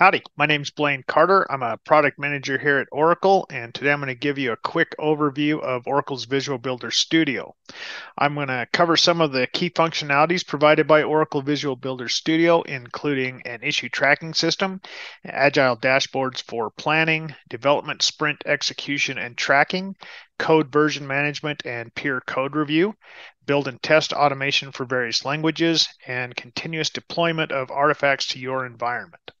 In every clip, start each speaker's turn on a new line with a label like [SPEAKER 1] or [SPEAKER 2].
[SPEAKER 1] Howdy, my name is Blaine Carter. I'm a product manager here at Oracle, and today I'm going to give you a quick overview of Oracle's Visual Builder Studio. I'm going to cover some of the key functionalities provided by Oracle Visual Builder Studio, including an issue tracking system, agile dashboards for planning, development sprint execution and tracking, code version management and peer code review, build and test automation for various languages, and continuous deployment of artifacts to your environment.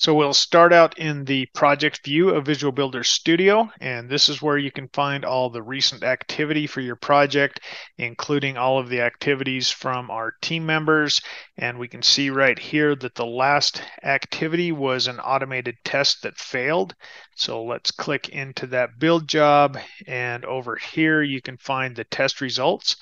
[SPEAKER 1] So we'll start out in the project view of Visual Builder Studio, and this is where you can find all the recent activity for your project, including all of the activities from our team members. And we can see right here that the last activity was an automated test that failed. So let's click into that build job, and over here you can find the test results.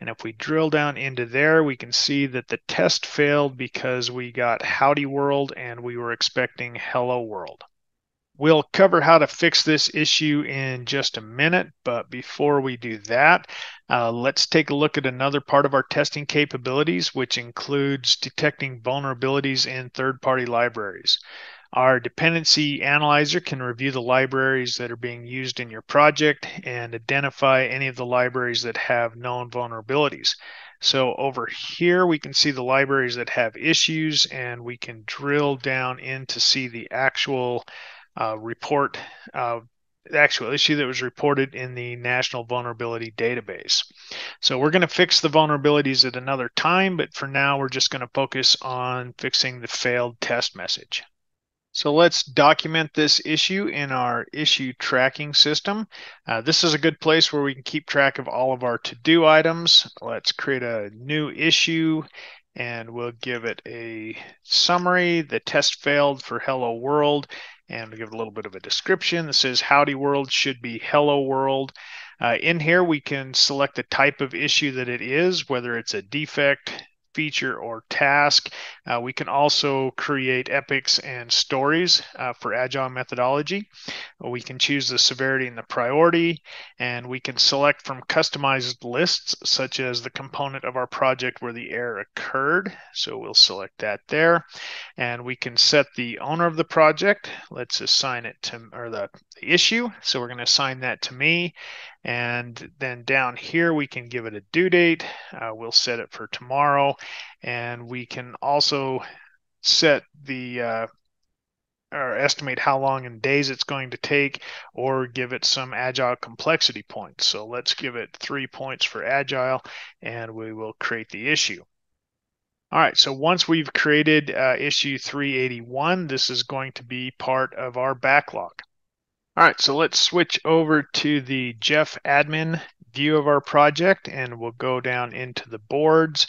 [SPEAKER 1] And if we drill down into there, we can see that the test failed because we got Howdy World and we were expecting Hello World. We'll cover how to fix this issue in just a minute, but before we do that, uh, let's take a look at another part of our testing capabilities, which includes detecting vulnerabilities in third-party libraries. Our dependency analyzer can review the libraries that are being used in your project and identify any of the libraries that have known vulnerabilities. So over here, we can see the libraries that have issues and we can drill down in to see the actual uh, report, uh, the actual issue that was reported in the National Vulnerability Database. So we're going to fix the vulnerabilities at another time, but for now, we're just going to focus on fixing the failed test message. So let's document this issue in our issue tracking system. Uh, this is a good place where we can keep track of all of our to-do items. Let's create a new issue and we'll give it a summary. The test failed for hello world and we'll give it a little bit of a description that says howdy world should be hello world. Uh, in here, we can select the type of issue that it is, whether it's a defect, feature or task. Uh, we can also create epics and stories uh, for agile methodology. We can choose the severity and the priority, and we can select from customized lists, such as the component of our project where the error occurred. So we'll select that there, and we can set the owner of the project. Let's assign it to, or the, the issue. So we're going to assign that to me, and then down here, we can give it a due date. Uh, we'll set it for tomorrow. And we can also set the uh, or estimate how long in days it's going to take or give it some agile complexity points. So let's give it three points for agile and we will create the issue. All right, so once we've created uh, issue 381, this is going to be part of our backlog. All right, so let's switch over to the Jeff admin view of our project and we'll go down into the boards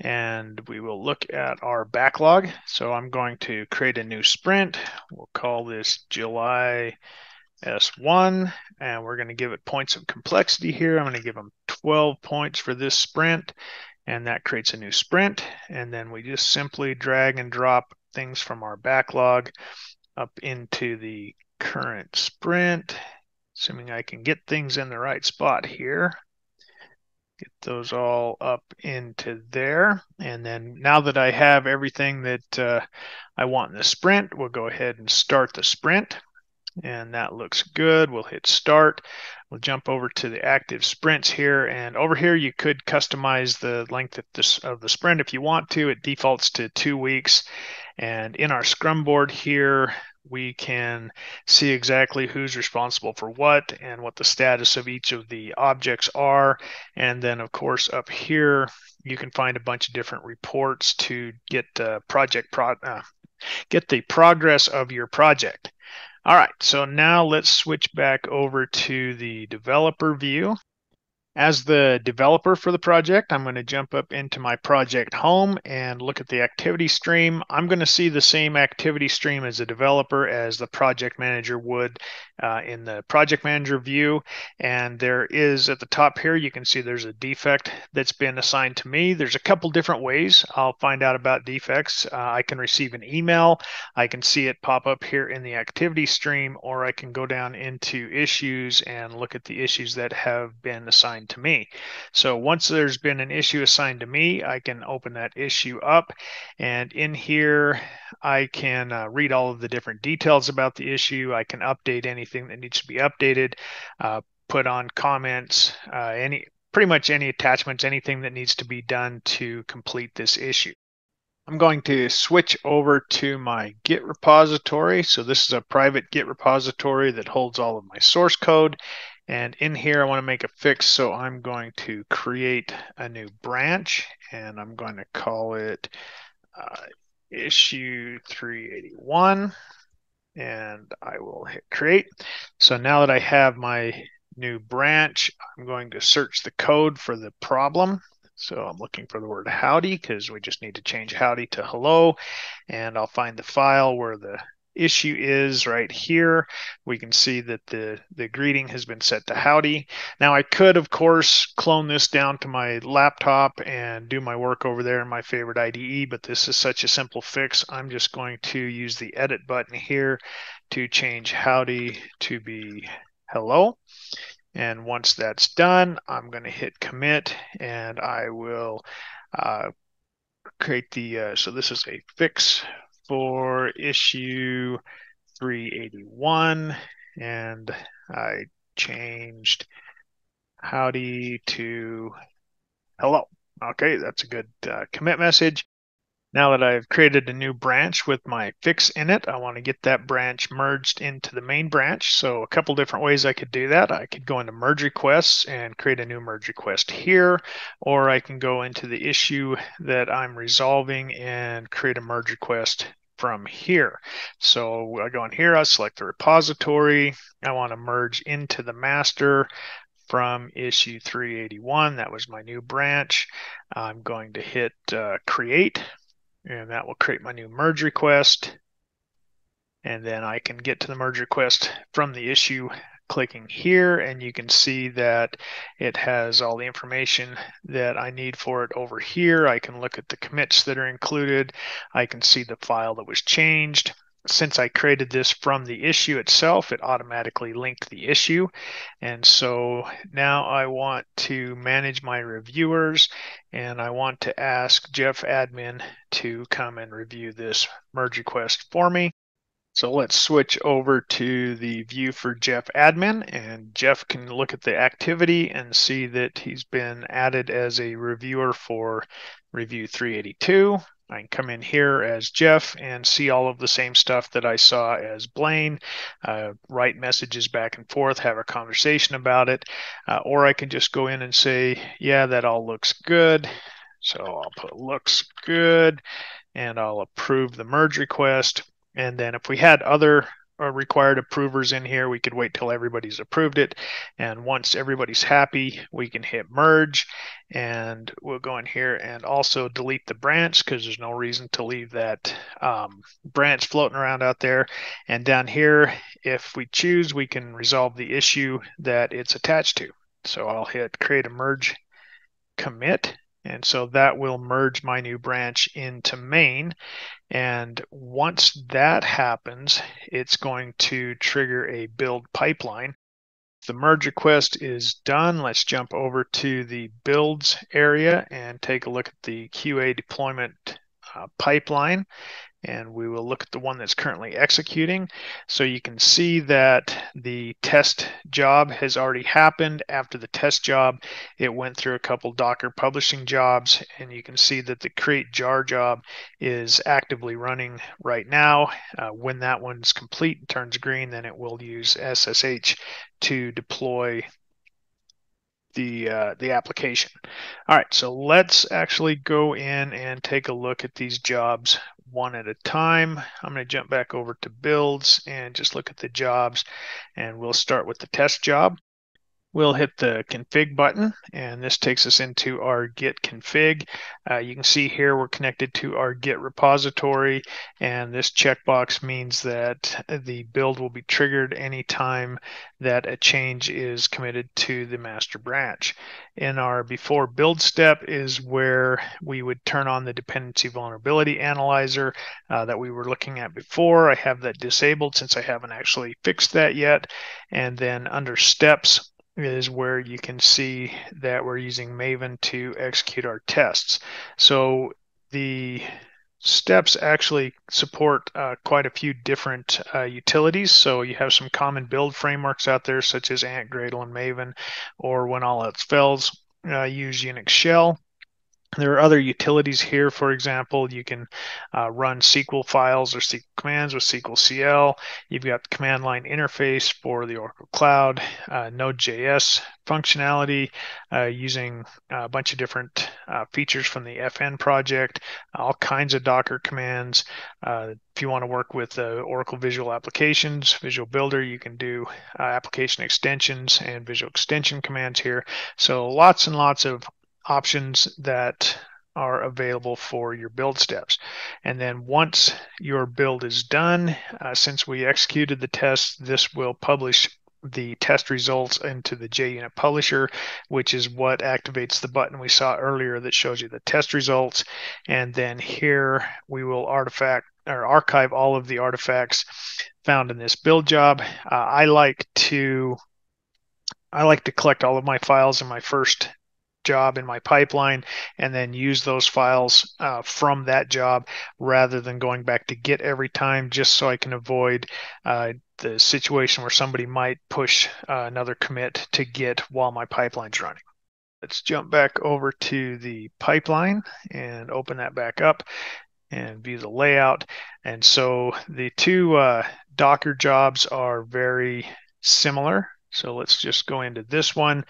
[SPEAKER 1] and we will look at our backlog. So I'm going to create a new sprint. We'll call this July S1 and we're going to give it points of complexity here. I'm going to give them 12 points for this sprint and that creates a new sprint. And then we just simply drag and drop things from our backlog up into the current sprint, assuming I can get things in the right spot here. Get those all up into there. And then now that I have everything that uh, I want in the sprint, we'll go ahead and start the sprint. And that looks good. We'll hit start. We'll jump over to the active sprints here. And over here, you could customize the length of, this, of the sprint if you want to. It defaults to two weeks. And in our Scrum board here, we can see exactly who's responsible for what and what the status of each of the objects are. And then, of course, up here, you can find a bunch of different reports to get uh, project pro uh, get the progress of your project. All right, so now let's switch back over to the developer view. As the developer for the project, I'm going to jump up into my project home and look at the activity stream. I'm going to see the same activity stream as a developer as the project manager would uh, in the project manager view. And there is at the top here, you can see there's a defect that's been assigned to me. There's a couple different ways I'll find out about defects. Uh, I can receive an email. I can see it pop up here in the activity stream, or I can go down into issues and look at the issues that have been assigned assigned to me. So once there's been an issue assigned to me, I can open that issue up. And in here, I can uh, read all of the different details about the issue. I can update anything that needs to be updated, uh, put on comments, uh, any pretty much any attachments, anything that needs to be done to complete this issue. I'm going to switch over to my Git repository. So this is a private Git repository that holds all of my source code. And in here, I want to make a fix. So I'm going to create a new branch and I'm going to call it uh, issue 381 and I will hit create. So now that I have my new branch, I'm going to search the code for the problem. So I'm looking for the word howdy because we just need to change howdy to hello. And I'll find the file where the issue is right here. We can see that the, the greeting has been set to howdy. Now I could, of course, clone this down to my laptop and do my work over there in my favorite IDE, but this is such a simple fix. I'm just going to use the edit button here to change howdy to be hello. And once that's done, I'm going to hit commit and I will uh, create the, uh, so this is a fix for issue 381 and I changed howdy to hello. Okay, that's a good uh, commit message. Now that I've created a new branch with my fix in it, I want to get that branch merged into the main branch. So a couple different ways I could do that. I could go into merge requests and create a new merge request here, or I can go into the issue that I'm resolving and create a merge request from here. So I go in here, I select the repository. I want to merge into the master from issue 381. That was my new branch. I'm going to hit uh, create and that will create my new merge request. And then I can get to the merge request from the issue clicking here and you can see that it has all the information that I need for it over here. I can look at the commits that are included. I can see the file that was changed since I created this from the issue itself, it automatically linked the issue. And so now I want to manage my reviewers and I want to ask Jeff admin to come and review this merge request for me. So let's switch over to the view for Jeff admin and Jeff can look at the activity and see that he's been added as a reviewer for review 382. I can come in here as Jeff and see all of the same stuff that I saw as Blaine, uh, write messages back and forth, have a conversation about it, uh, or I can just go in and say, yeah, that all looks good. So I'll put looks good and I'll approve the merge request. And then if we had other required approvers in here. We could wait till everybody's approved it. And once everybody's happy, we can hit merge and we'll go in here and also delete the branch because there's no reason to leave that um, branch floating around out there. And down here, if we choose, we can resolve the issue that it's attached to. So I'll hit create a merge commit and so that will merge my new branch into main. And once that happens, it's going to trigger a build pipeline. The merge request is done. Let's jump over to the builds area and take a look at the QA deployment uh, pipeline and we will look at the one that's currently executing. So you can see that the test job has already happened. After the test job, it went through a couple Docker publishing jobs, and you can see that the create jar job is actively running right now. Uh, when that one's complete and turns green, then it will use SSH to deploy the uh, the application. All right, so let's actually go in and take a look at these jobs one at a time. I'm going to jump back over to builds and just look at the jobs and we'll start with the test job. We'll hit the config button and this takes us into our git config. Uh, you can see here we're connected to our git repository and this checkbox means that the build will be triggered anytime that a change is committed to the master branch. In our before build step is where we would turn on the dependency vulnerability analyzer uh, that we were looking at before. I have that disabled since I haven't actually fixed that yet. And then under steps, is where you can see that we're using Maven to execute our tests. So the steps actually support uh, quite a few different uh, utilities. So you have some common build frameworks out there, such as Ant, Gradle, and Maven, or when all else fails, uh, use Unix Shell. There are other utilities here. For example, you can uh, run SQL files or SQL commands with SQLcl. You've got command line interface for the Oracle Cloud, uh, Node.js functionality uh, using a bunch of different uh, features from the FN project, all kinds of Docker commands. Uh, if you want to work with uh, Oracle Visual Applications, Visual Builder, you can do application extensions and visual extension commands here. So lots and lots of options that are available for your build steps. And then once your build is done, uh, since we executed the test, this will publish the test results into the JUnit publisher, which is what activates the button we saw earlier that shows you the test results. And then here we will artifact or archive all of the artifacts found in this build job. Uh, I like to I like to collect all of my files in my first job in my pipeline and then use those files uh, from that job rather than going back to Git every time just so I can avoid uh, the situation where somebody might push uh, another commit to Git while my pipeline's running. Let's jump back over to the pipeline and open that back up and view the layout. And so the two uh, Docker jobs are very similar. So let's just go into this one.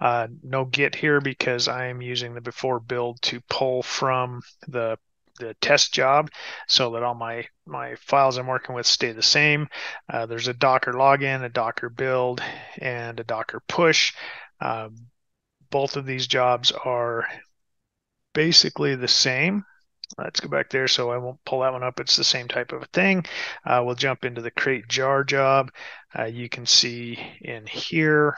[SPEAKER 1] Uh, no git here because I am using the before build to pull from the the test job so that all my my files I'm working with stay the same. Uh, there's a Docker login, a Docker build, and a Docker push. Um, both of these jobs are basically the same. Let's go back there so I won't pull that one up. It's the same type of a thing. Uh, we'll jump into the create jar job. Uh, you can see in here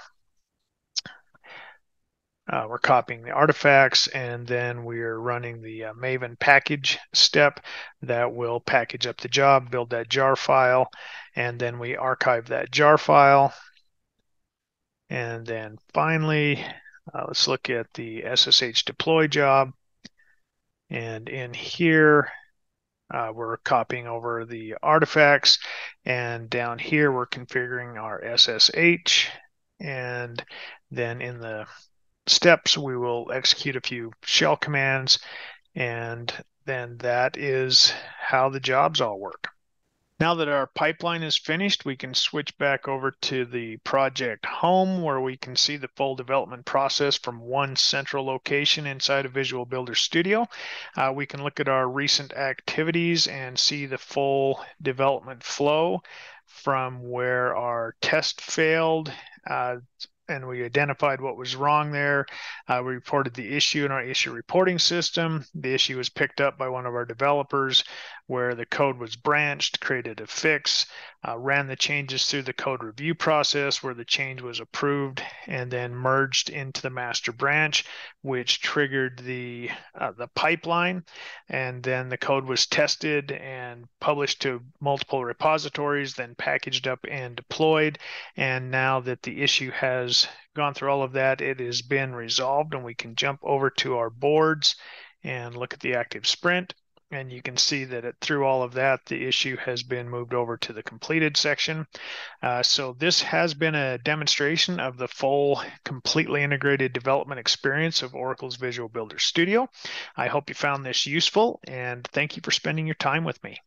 [SPEAKER 1] uh, we're copying the artifacts and then we're running the uh, Maven package step that will package up the job, build that jar file, and then we archive that jar file. And then finally, uh, let's look at the SSH deploy job. And in here, uh, we're copying over the artifacts. And down here, we're configuring our SSH. And then in the steps, we will execute a few shell commands, and then that is how the jobs all work. Now that our pipeline is finished, we can switch back over to the project home where we can see the full development process from one central location inside of Visual Builder Studio. Uh, we can look at our recent activities and see the full development flow from where our test failed uh, and we identified what was wrong there. Uh, we reported the issue in our issue reporting system. The issue was picked up by one of our developers where the code was branched, created a fix, uh, ran the changes through the code review process where the change was approved and then merged into the master branch, which triggered the uh, the pipeline. And then the code was tested and published to multiple repositories, then packaged up and deployed. And now that the issue gone through all of that, it has been resolved, and we can jump over to our boards and look at the active sprint and you can see that it, through all of that, the issue has been moved over to the completed section. Uh, so this has been a demonstration of the full, completely integrated development experience of Oracle's Visual Builder Studio. I hope you found this useful, and thank you for spending your time with me.